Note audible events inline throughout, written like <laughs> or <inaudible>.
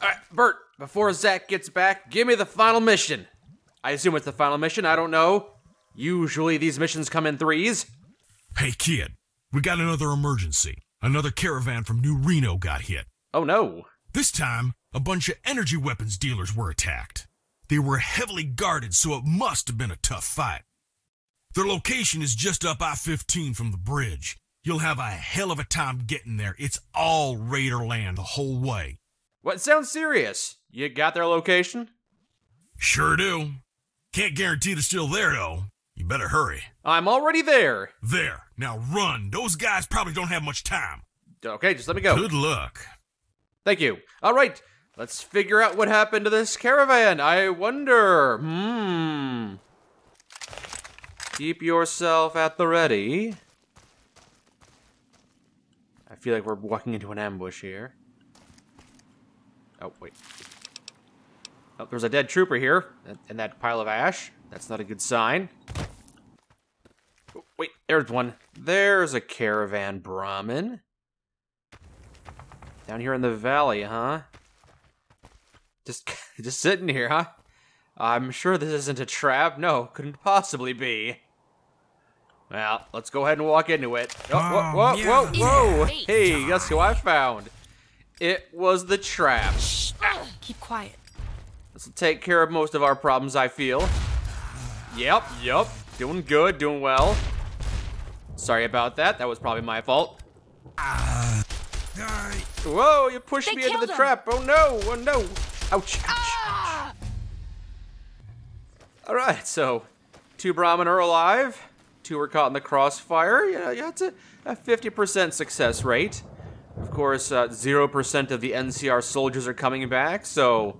All right, Bert, before Zach gets back, give me the final mission. I assume it's the final mission, I don't know. Usually these missions come in threes. Hey, kid, we got another emergency. Another caravan from New Reno got hit. Oh no. This time, a bunch of energy weapons dealers were attacked. They were heavily guarded, so it must have been a tough fight. Their location is just up I 15 from the bridge. You'll have a hell of a time getting there. It's all Raider land the whole way. What sounds serious? You got their location? Sure do. Can't guarantee they're still there, though. You better hurry. I'm already there. There. Now run. Those guys probably don't have much time. Okay, just let me go. Good luck. Thank you. All right, let's figure out what happened to this caravan. I wonder. Hmm. Keep yourself at the ready. I feel like we're walking into an ambush here. Oh, wait. Oh, there's a dead trooper here in that pile of ash. That's not a good sign. Oh, wait, there's one. There's a caravan Brahmin. Down here in the valley, huh? Just, <laughs> just sitting here, huh? I'm sure this isn't a trap. No, couldn't possibly be. Well, let's go ahead and walk into it. Oh, whoa, whoa, um, whoa, whoa! Hey, guess who I found? It was the trap. Shh. Keep quiet. This will take care of most of our problems, I feel. Yep, yep. Doing good, doing well. Sorry about that. That was probably my fault. Whoa, you pushed They me into the him. trap. Oh no, oh no. Ouch, ouch. All right, so two Brahmin are alive. Two were caught in the crossfire. Yeah, yeah, it's a, a 50% success rate. Of course, uh, 0% of the NCR soldiers are coming back, so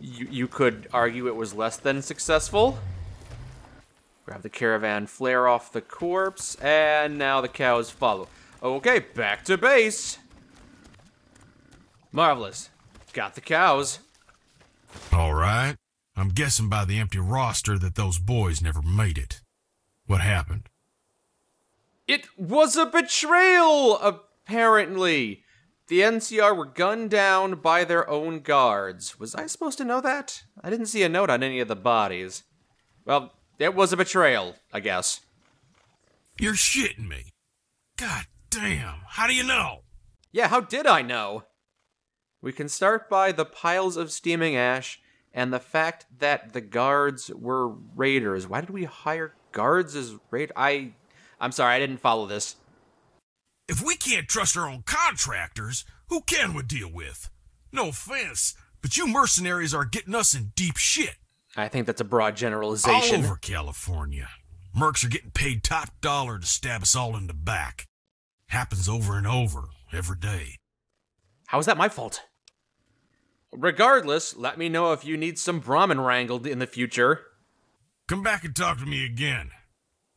you, you could argue it was less than successful. Grab the caravan flare off the corpse, and now the cows follow. Okay, back to base. Marvelous. Got the cows. All right. I'm guessing by the empty roster that those boys never made it. What happened? It was a betrayal, apparently. The NCR were gunned down by their own guards. Was I supposed to know that? I didn't see a note on any of the bodies. Well, it was a betrayal, I guess. You're shitting me. God damn. How do you know? Yeah, how did I know? We can start by the piles of steaming ash and the fact that the guards were raiders. Why did we hire guards as raid? I, I'm sorry, I didn't follow this. If we can't trust our own contractors, who can we deal with? No offense, but you mercenaries are getting us in deep shit. I think that's a broad generalization. All over California. Mercs are getting paid top dollar to stab us all in the back. Happens over and over, every day. How is that my fault? Regardless, let me know if you need some Brahmin wrangled in the future. Come back and talk to me again.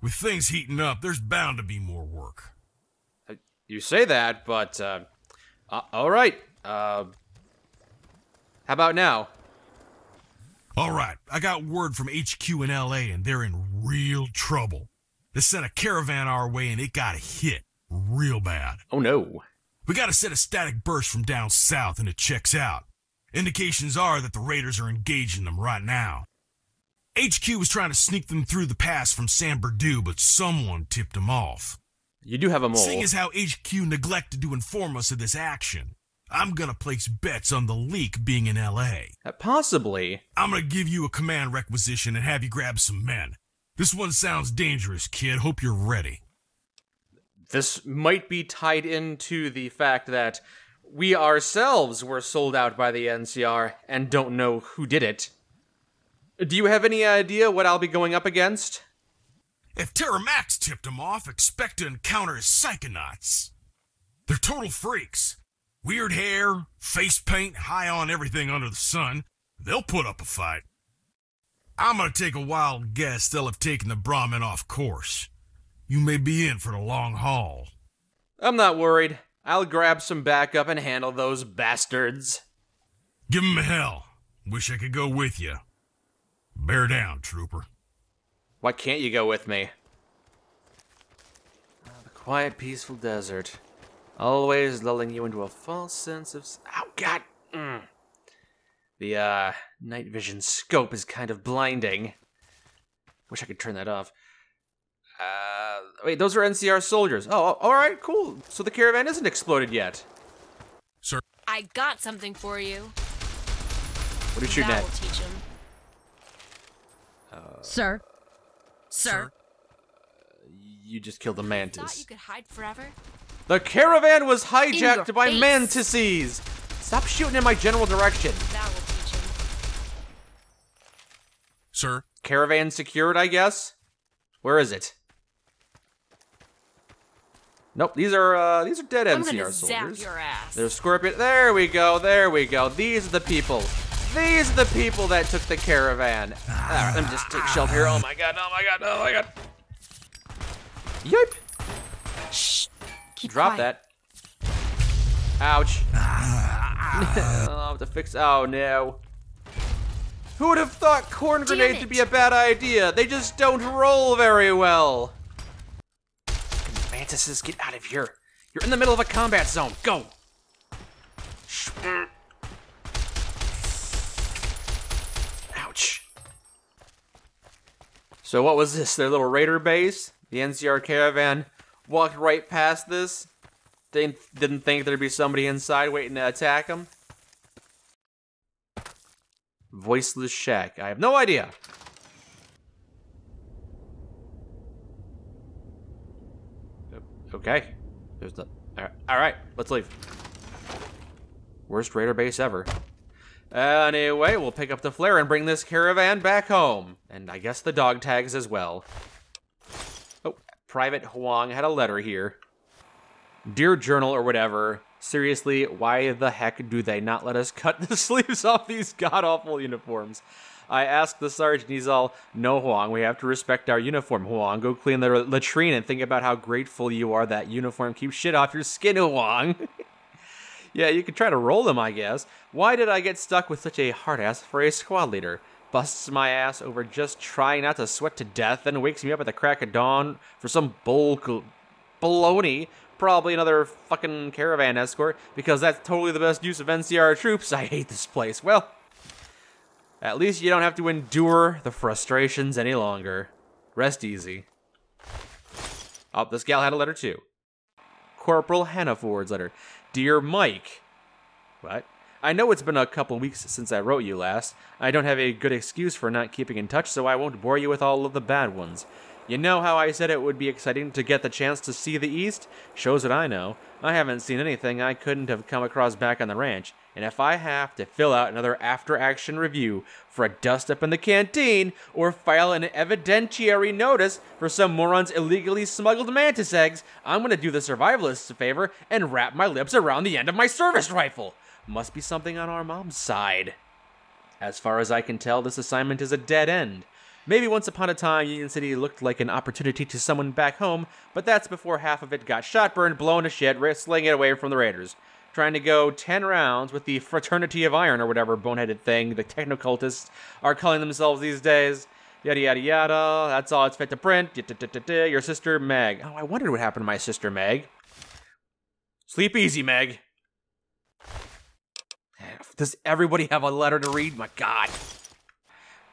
With things heating up, there's bound to be more work. You say that, but, uh, uh all right. Uh, how about now? All right, I got word from HQ in LA and they're in real trouble. They sent a caravan our way and it got hit real bad. Oh no. We got a set of static bursts from down south and it checks out. Indications are that the raiders are engaging them right now. HQ was trying to sneak them through the pass from San Bernardino, but someone tipped them off. You do have a mole. Seeing as how HQ neglected to inform us of this action, I'm gonna place bets on the leak being in LA. Uh, possibly. I'm gonna give you a command requisition and have you grab some men. This one sounds dangerous, kid. Hope you're ready. This might be tied into the fact that we ourselves were sold out by the NCR and don't know who did it. Do you have any idea what I'll be going up against? If Terra Max tipped them off, expect to encounter psychonauts. They're total freaks. Weird hair, face paint, high on everything under the sun. They'll put up a fight. I'm gonna take a wild guess they'll have taken the Brahmin off course. You may be in for the long haul. I'm not worried. I'll grab some backup and handle those bastards. Give 'em hell. Wish I could go with you. Bear down, trooper. Why can't you go with me? Ah, The quiet, peaceful desert. Always lulling you into a false sense of. s- Ow, God! Mm. The uh, night vision scope is kind of blinding. Wish I could turn that off. Uh, wait, those are NCR soldiers. Oh, all right, cool. So the caravan isn't exploded yet. Sir, I got something for you. What are you shooting that at? will teach him. Sir, Sir, You just killed a thought mantis. you could hide forever? The caravan was hijacked by face. mantises. Stop shooting in my general direction. That will teach him. sir, Caravan secured, I guess. Where is it? Nope, these are uh, these are dead I'm NCR gonna zap soldiers. your ass. There's Scorpion. There we go. There we go. These are the people. These are the people that took the caravan. All right, let me just take shelter here. Oh my god. Oh my god. Oh my god. Yep. Shh. Keep Drop quiet. that. Ouch. <laughs> I'll have to fix. Oh no. Who would have thought corn Damn grenades it. would be a bad idea? They just don't roll very well. Mantises, get out of here. You're in the middle of a combat zone. Go. Shh. Ouch. So what was this? Their little raider base? The NCR caravan walked right past this. Didn't didn't think there'd be somebody inside waiting to attack them. Voiceless shack. I have no idea. Okay. There's the. All right, let's leave. Worst raider base ever. Anyway, we'll pick up the flare and bring this caravan back home. And I guess the dog tags as well. Oh, Private Huang had a letter here. Dear Journal or whatever, seriously, why the heck do they not let us cut the <laughs> sleeves off these god awful uniforms? I asked the sergeant, he's all, No, Huang, we have to respect our uniform, Huang. Go clean the latrine and think about how grateful you are that uniform keeps shit off your skin, Huang. <laughs> Yeah, you could try to roll them, I guess. Why did I get stuck with such a hard ass for a squad leader? Busts my ass over just trying not to sweat to death, then wakes me up at the crack of dawn for some bull baloney. Probably another fucking caravan escort, because that's totally the best use of NCR troops. I hate this place. Well, at least you don't have to endure the frustrations any longer. Rest easy. Oh, this gal had a letter too. Corporal Hannaford's letter. Dear Mike. What? I know it's been a couple weeks since I wrote you last. I don't have a good excuse for not keeping in touch, so I won't bore you with all of the bad ones. You know how I said it would be exciting to get the chance to see the East? Shows what I know. I haven't seen anything I couldn't have come across back on the ranch, and if I have to fill out another after action review for a dust up in the canteen, or file an evidentiary notice for some moron's illegally smuggled mantis eggs, I'm gonna do the survivalists a favor and wrap my lips around the end of my service rifle. Must be something on our mom's side. As far as I can tell, this assignment is a dead end. Maybe once upon a time Union City looked like an opportunity to someone back home, but that's before half of it got shot, burned, blown to shit, wrestling it away from the Raiders. Trying to go 10 rounds with the Fraternity of Iron or whatever boneheaded thing the technocultists are calling themselves these days. Yada yada yada. That's all it's fit to print. Your sister Meg. Oh, I wondered what happened to my sister Meg. Sleep easy, Meg. <sighs> Does everybody have a letter to read? My God.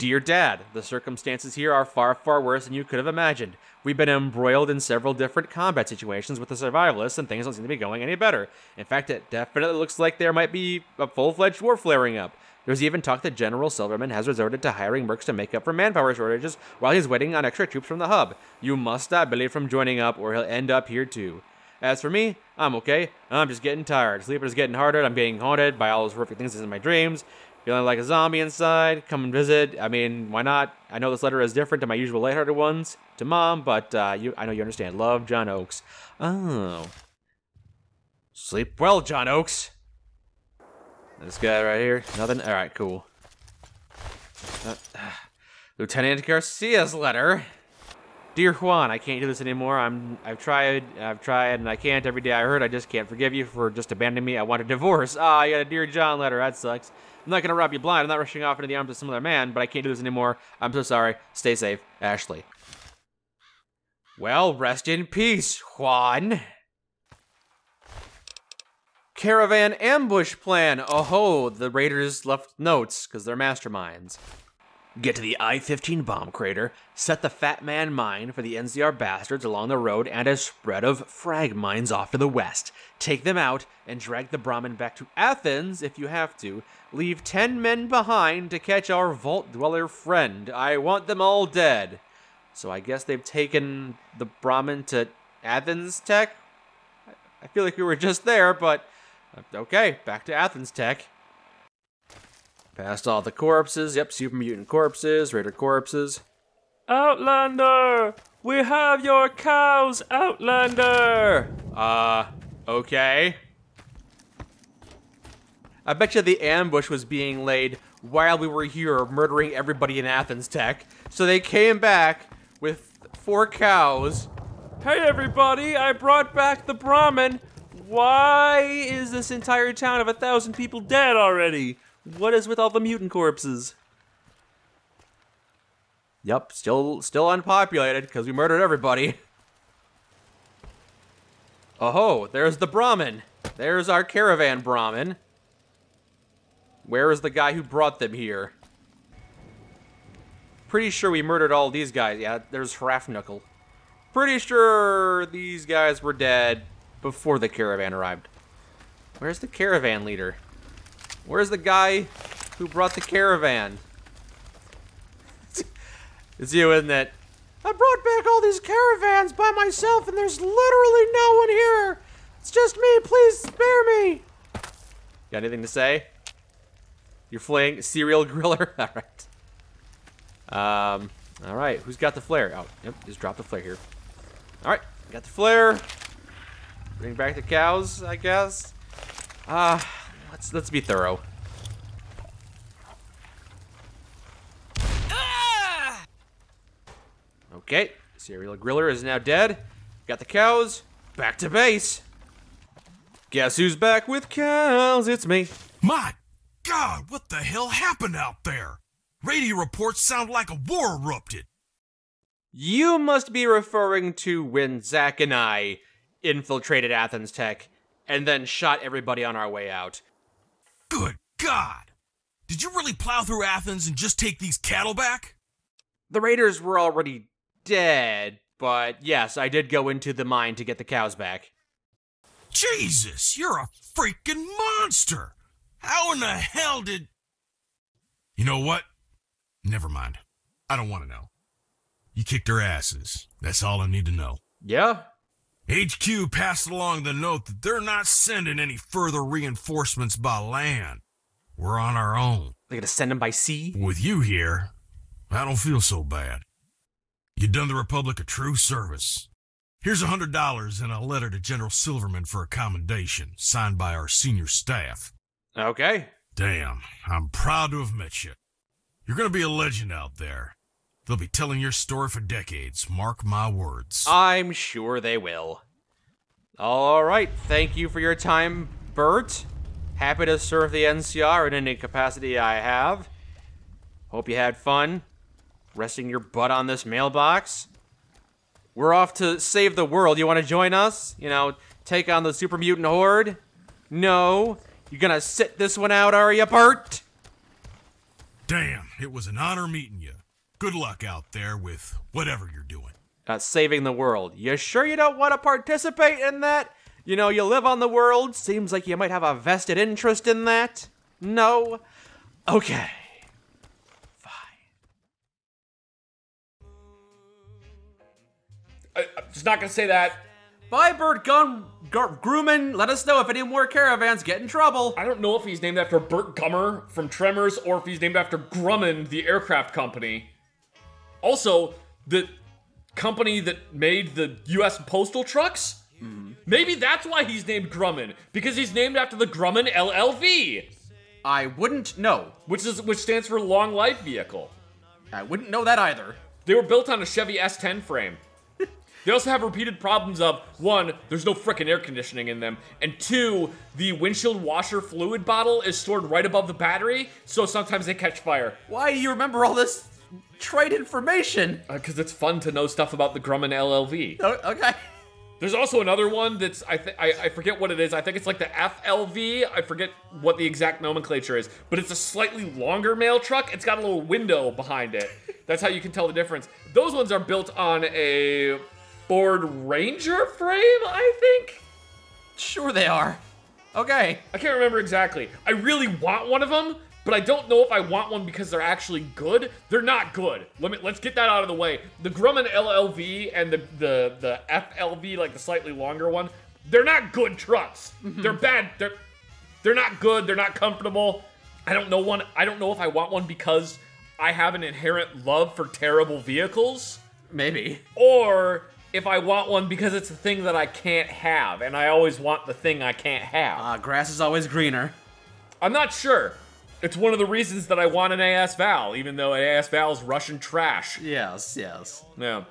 Dear Dad, the circumstances here are far, far worse than you could have imagined. We've been embroiled in several different combat situations with the survivalists, and things don't seem to be going any better. In fact, it definitely looks like there might be a full fledged war flaring up. There's even talk that General Silverman has resorted to hiring mercs to make up for manpower shortages while he's waiting on extra troops from the hub. You must stop Billy from joining up, or he'll end up here too. As for me, I'm okay. I'm just getting tired. Sleeping is getting harder. I'm getting haunted by all those horrific things in my dreams. Feeling like a zombie inside. Come and visit. I mean, why not? I know this letter is different to my usual lighthearted ones to mom, but uh, you, I know you understand. Love, John Oakes. Oh. Sleep well, John Oakes. This guy right here. Nothing. All right, cool. Uh, Lieutenant Garcia's letter. Dear Juan, I can't do this anymore. I'm I've tried, I've tried, and I can't. Every day I hurt, I just can't forgive you for just abandoning me. I want a divorce. Ah, you got a Dear John letter. That sucks. I'm not gonna rob you blind. I'm not rushing off into the arms of some other man, but I can't do this anymore. I'm so sorry. Stay safe, Ashley. Well, rest in peace, Juan. Caravan ambush plan. Oh ho, the raiders left notes because they're masterminds. Get to the I 15 bomb crater, set the Fat Man mine for the NCR bastards along the road, and a spread of frag mines off to the west. Take them out and drag the Brahmin back to Athens if you have to. Leave 10 men behind to catch our Vault Dweller friend. I want them all dead. So I guess they've taken the Brahmin to Athens Tech? I feel like we were just there, but uh, okay, back to Athens Tech. Past all the corpses. Yep, super mutant corpses, raider corpses. Outlander! We have your cows, Outlander! Uh, okay. I bet you the ambush was being laid while we were here murdering everybody in Athens Tech. So they came back with four cows. Hey everybody, I brought back the Brahmin. Why is this entire town of a thousand people dead already? What is with all the mutant corpses? Yep, still still unpopulated because we murdered everybody. Oh, there's the Brahmin. There's our caravan Brahmin. Where is the guy who brought them here? Pretty sure we murdered all these guys. Yeah, there's Hrafnuckle. Pretty sure these guys were dead before the caravan arrived. Where's the caravan leader? Where's the guy who brought the caravan? <laughs> it's you, isn't it? I brought back all these caravans by myself and there's literally no one here. It's just me, please spare me. Got anything to say? You're flaying serial <laughs> griller? <laughs> Alright. Um, alright, who's got the flare? Oh, yep, just drop the flare here. Alright, got the flare. Bring back the cows, I guess. Ah, uh, let's let's be thorough. Okay, serial griller is now dead. Got the cows. Back to base. Guess who's back with cows? It's me. My God, what the hell happened out there? Radio reports sound like a war erupted. You must be referring to when Zach and I infiltrated Athens Tech and then shot everybody on our way out. Good God! Did you really plow through Athens and just take these cattle back? The raiders were already dead, but yes, I did go into the mine to get the cows back. Jesus, you're a freaking monster! How in the hell did. You know what? Never mind. I don't want to know. You kicked their asses. That's all I need to know. Yeah? HQ passed along the note that they're not sending any further reinforcements by land. We're on our own. They're gonna send them by sea? With you here, I don't feel so bad. You done the Republic a true service. Here's a hundred dollars and a letter to General Silverman for a commendation, signed by our senior staff. Okay. Damn, I'm proud to have met you. You're gonna be a legend out there. They'll be telling your story for decades, mark my words. I'm sure they will. All right, thank you for your time, Bert. Happy to serve the NCR in any capacity I have. Hope you had fun resting your butt on this mailbox. We're off to save the world. You want to join us? You know, take on the super mutant horde? No. You gonna sit this one out, are you, Bert? Damn, it was an honor meeting you. Good luck out there with whatever you're doing. Uh, saving the world. You sure you don't want to participate in that? You know, you live on the world. Seems like you might have a vested interest in that. No? Okay. I, I'm just not gonna say that. Bye, Bert Gun Gar- Grumman. Let us know if any more caravans get in trouble. I don't know if he's named after Burt Gummer from Tremors or if he's named after Grumman, the aircraft company. Also, the company that made the U.S. postal trucks. Maybe that's why he's named Grumman because he's named after the Grumman LLV, I wouldn't know. which is which stands for Long Life Vehicle. I wouldn't know that either. They were built on a Chevy S10 frame. <laughs> They also have repeated problems of one, there's no frickin' air conditioning in them, and two, the windshield washer fluid bottle is stored right above the battery, so sometimes they catch fire. Why do you remember all this trade information? Uh, because it's fun to know stuff about the Grumman LLV. O- okay. There's also another one that's I think I I forget what it is. I think it's like the FLV. I forget what the exact nomenclature is, but it's a slightly longer mail truck. It's got a little window behind it. That's how you can tell the difference. Those ones are built on a Ford Ranger frame, I think. Sure they are. Okay. I can't remember exactly. I really want one of them, but I don't know if I want one because they're actually good. They're not good. Let me let's get that out of the way. The Grumman LLV and the the the FLV, like the slightly longer one, they're not good trucks. They're bad. They're they're not good. They're not comfortable. I don't know one. I don't know if I want one because I have an inherent love for terrible vehicles Maybe. or if I want one because it's a thing that I can't have, and I always want the thing I can't have. Ah, grass is always greener. I'm not sure. It's one of the reasons that I want an AS Val, even though an AS is Russian trash. Yes, yes. Yeah.